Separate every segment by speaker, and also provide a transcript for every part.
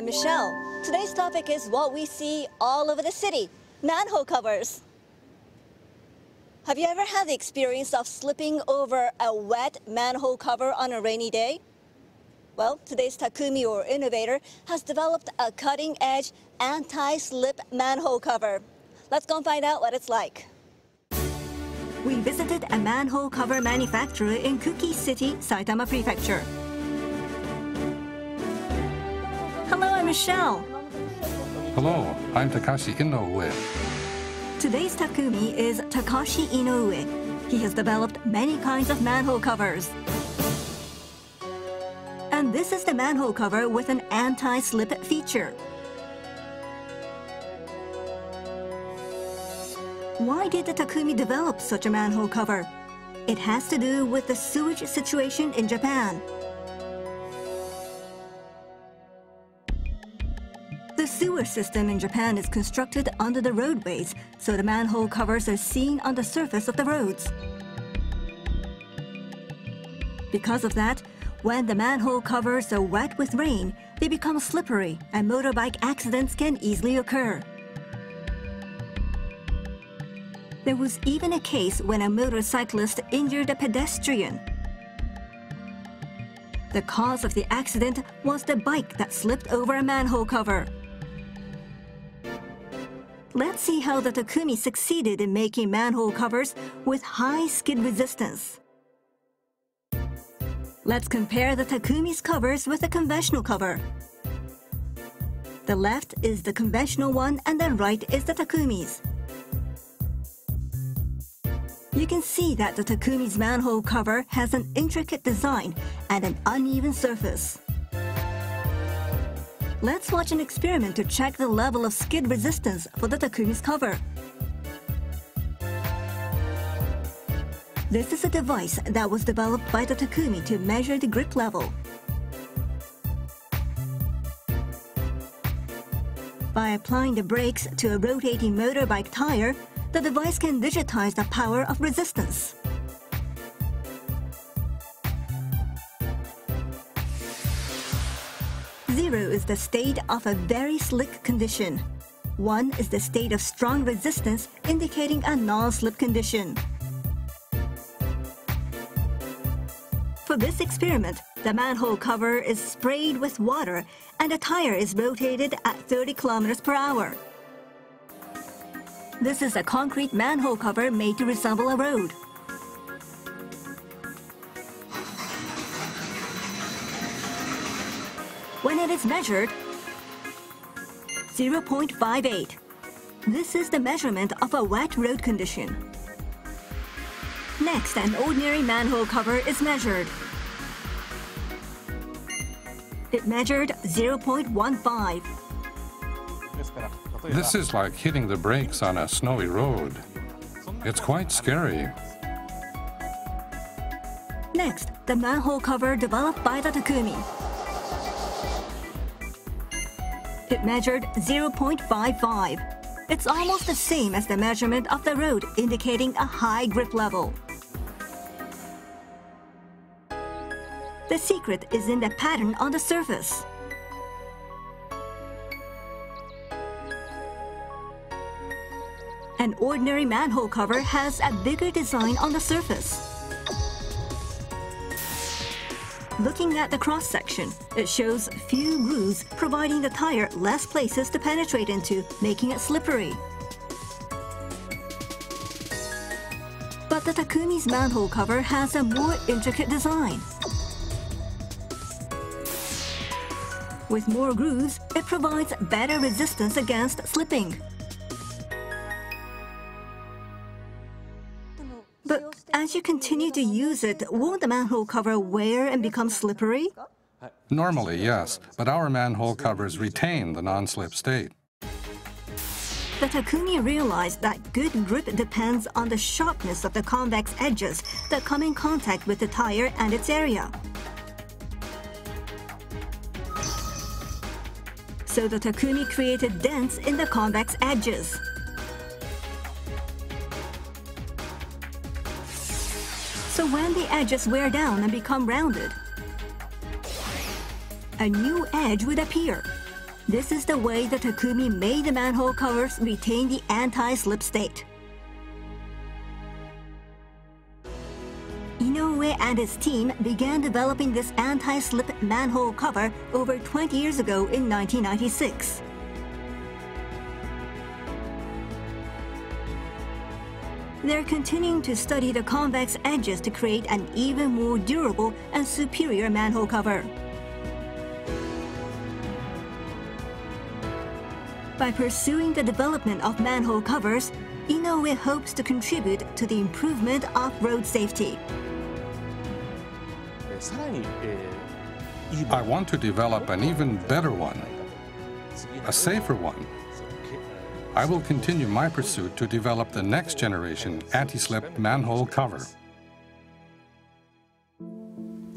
Speaker 1: I'm Michelle. Today's topic is what we see all over the city manhole covers. Have you ever had the experience of slipping over a wet manhole cover on a rainy day? Well, today's Takumi or innovator has developed a cutting edge anti slip manhole cover. Let's go and find out what it's like. We visited a manhole cover manufacturer in Kuki City, Saitama Prefecture. Michelle.
Speaker 2: Hello, I'm Takashi Inoue.
Speaker 1: Today's Takumi is Takashi Inoue. He has developed many kinds of manhole covers. And this is the manhole cover with an anti-slip feature. Why did the Takumi develop such a manhole cover? It has to do with the sewage situation in Japan. Sewer system in Japan is constructed under the roadways, so the manhole covers are seen on the surface of the roads. Because of that, when the manhole covers are wet with rain, they become slippery and motorbike accidents can easily occur. There was even a case when a motorcyclist injured a pedestrian. The cause of the accident was the bike that slipped over a manhole cover. Let's see how the Takumi succeeded in making manhole covers with high skid resistance. Let's compare the Takumi's covers with a conventional cover. The left is the conventional one and the right is the Takumi's. You can see that the Takumi's manhole cover has an intricate design and an uneven surface. Let's watch an experiment to check the level of skid resistance for the Takumi's cover. This is a device that was developed by the Takumi to measure the grip level. By applying the brakes to a rotating motorbike tire, the device can digitize the power of resistance. Zero is the state of a very slick condition. One is the state of strong resistance, indicating a non-slip condition. For this experiment, the manhole cover is sprayed with water and the tire is rotated at 30 kilometers per hour. This is a concrete manhole cover made to resemble a road. When it is measured, 0.58. This is the measurement of a wet road condition. Next, an ordinary manhole cover is measured. It measured 0.15.
Speaker 2: This is like hitting the brakes on a snowy road. It's quite scary.
Speaker 1: Next, the manhole cover developed by the Takumi. It measured 0.55. It's almost the same as the measurement of the road, indicating a high grip level. The secret is in the pattern on the surface. An ordinary manhole cover has a bigger design on the surface. Looking at the cross-section, it shows few grooves providing the tire less places to penetrate into, making it slippery. But the Takumi's manhole cover has a more intricate design. With more grooves, it provides better resistance against slipping. As you continue to use it, won't the manhole cover wear and become slippery?
Speaker 2: Normally, yes, but our manhole covers retain the non-slip state.
Speaker 1: The Takumi realized that good grip depends on the sharpness of the convex edges that come in contact with the tire and its area. So the Takumi created dents in the convex edges. So when the edges wear down and become rounded, a new edge would appear. This is the way the Takumi made the manhole covers retain the anti-slip state. Inoue and his team began developing this anti-slip manhole cover over 20 years ago in 1996. They're continuing to study the convex edges to create an even more durable and superior manhole cover. By pursuing the development of manhole covers, Inoue hopes to contribute to the improvement of road safety.
Speaker 2: I want to develop an even better one, a safer one, I will continue my pursuit to develop the next generation anti-slip manhole cover.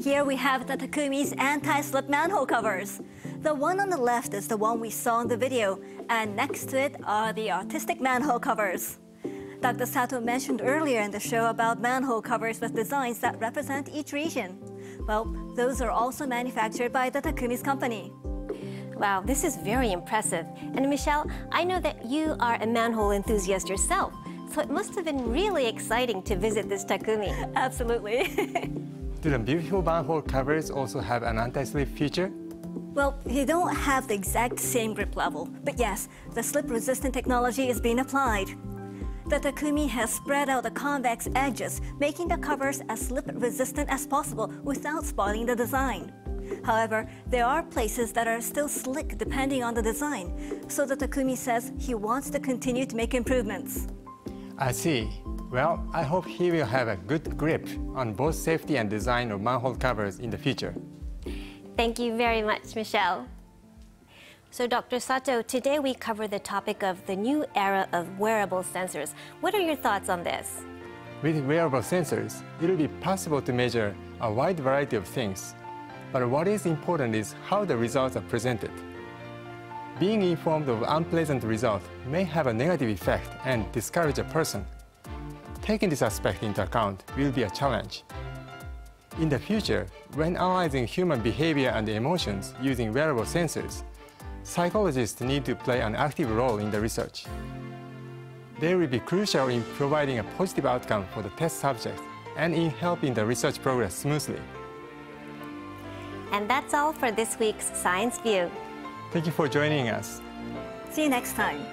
Speaker 1: Here we have the Takumi's anti-slip manhole covers. The one on the left is the one we saw in the video, and next to it are the artistic manhole covers. Dr. Sato mentioned earlier in the show about manhole covers with designs that represent each region. Well, those are also manufactured by the Takumi's company.
Speaker 3: Wow, this is very impressive. And Michelle, I know that you are a manhole enthusiast yourself, so it must have been really exciting to visit this Takumi.
Speaker 1: Absolutely.
Speaker 4: Do the beautiful manhole covers also have an anti-slip feature?
Speaker 1: well, they don't have the exact same grip level, but yes, the slip-resistant technology is being applied. The Takumi has spread out the convex edges, making the covers as slip-resistant as possible without spoiling the design. However, there are places that are still slick depending on the design, so the Takumi says he wants to continue to make improvements.
Speaker 4: I see. Well, I hope he will have a good grip on both safety and design of manhole covers in the future.
Speaker 3: Thank you very much, Michelle. So, Dr. Sato, today we cover the topic of the new era of wearable sensors. What are your thoughts on this?
Speaker 4: With wearable sensors, it will be possible to measure a wide variety of things. But what is important is how the results are presented. Being informed of unpleasant results may have a negative effect and discourage a person. Taking this aspect into account will be a challenge. In the future, when analyzing human behavior and emotions using wearable sensors, psychologists need to play an active role in the research. They will be crucial in providing a positive outcome for the test subjects and in helping the research progress smoothly.
Speaker 3: And that's all for this week's Science View.
Speaker 4: Thank you for joining us.
Speaker 1: See you next time.